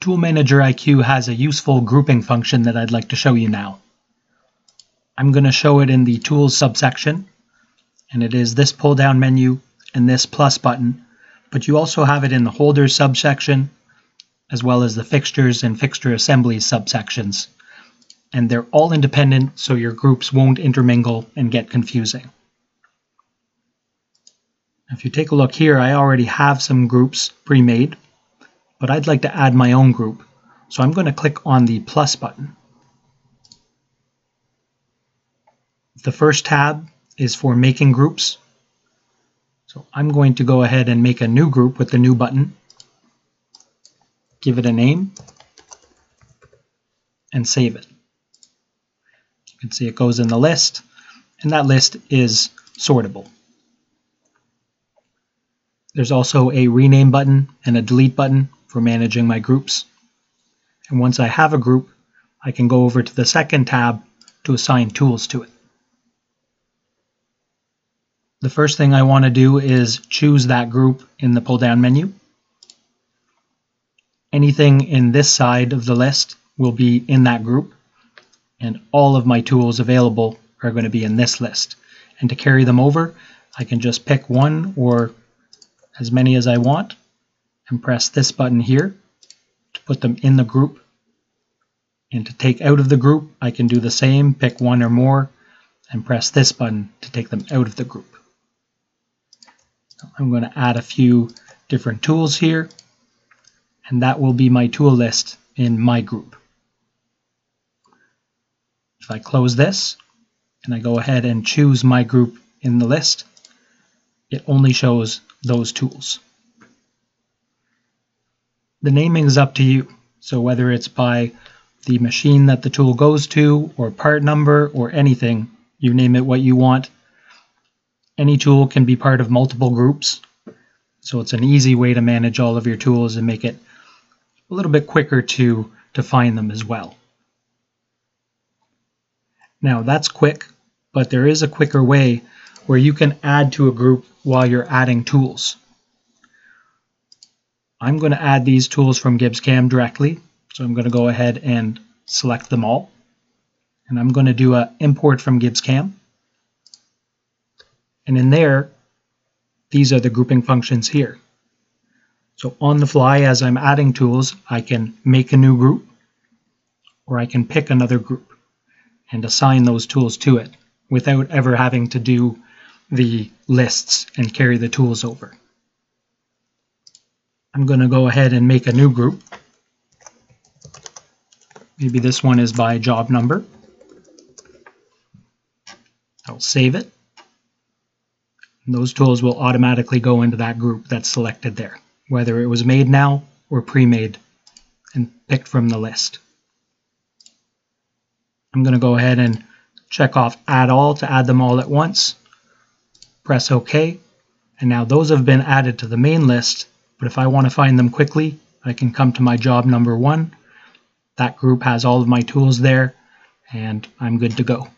Tool Manager IQ has a useful grouping function that I'd like to show you now. I'm going to show it in the Tools subsection, and it is this pull-down menu and this plus button, but you also have it in the Holders subsection, as well as the Fixtures and Fixture Assemblies subsections. And they're all independent, so your groups won't intermingle and get confusing. If you take a look here, I already have some groups pre-made, but I'd like to add my own group. So I'm going to click on the plus button. The first tab is for making groups. So I'm going to go ahead and make a new group with the new button, give it a name, and save it. You can see it goes in the list, and that list is sortable. There's also a rename button and a delete button for managing my groups. And once I have a group, I can go over to the second tab to assign tools to it. The first thing I want to do is choose that group in the pull down menu. Anything in this side of the list will be in that group and all of my tools available are going to be in this list. And to carry them over, I can just pick one or as many as I want and press this button here to put them in the group. And to take out of the group, I can do the same, pick one or more, and press this button to take them out of the group. I'm going to add a few different tools here, and that will be my tool list in my group. If I close this, and I go ahead and choose my group in the list, it only shows those tools. The naming is up to you. So whether it's by the machine that the tool goes to, or part number, or anything, you name it what you want. Any tool can be part of multiple groups. So it's an easy way to manage all of your tools and make it a little bit quicker to, to find them as well. Now that's quick, but there is a quicker way where you can add to a group while you're adding tools. I'm going to add these tools from GibbsCAM directly. So I'm going to go ahead and select them all. And I'm going to do an import from GibbsCAM. And in there, these are the grouping functions here. So on the fly, as I'm adding tools, I can make a new group, or I can pick another group and assign those tools to it without ever having to do the lists and carry the tools over. I'm going to go ahead and make a new group. Maybe this one is by job number. I'll save it. And those tools will automatically go into that group that's selected there, whether it was made now or pre-made and picked from the list. I'm going to go ahead and check off add all to add them all at once. Press OK. And now those have been added to the main list but if I want to find them quickly, I can come to my job number one. That group has all of my tools there, and I'm good to go.